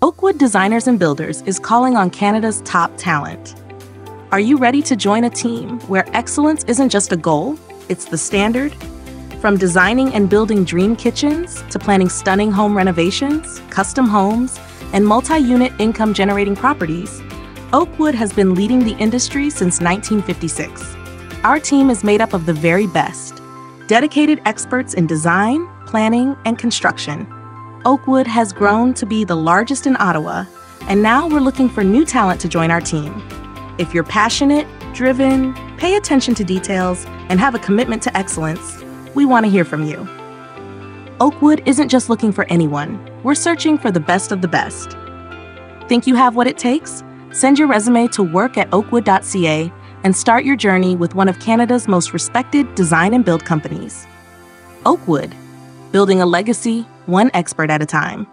Oakwood Designers and Builders is calling on Canada's top talent. Are you ready to join a team where excellence isn't just a goal, it's the standard? From designing and building dream kitchens to planning stunning home renovations, custom homes, and multi unit income generating properties, Oakwood has been leading the industry since 1956. Our team is made up of the very best, dedicated experts in design, planning, and construction Oakwood has grown to be the largest in Ottawa, and now we're looking for new talent to join our team. If you're passionate, driven, pay attention to details, and have a commitment to excellence, we want to hear from you. Oakwood isn't just looking for anyone, we're searching for the best of the best. Think you have what it takes? Send your resume to work at oakwood.ca and start your journey with one of Canada's most respected design and build companies. Oakwood, building a legacy one expert at a time.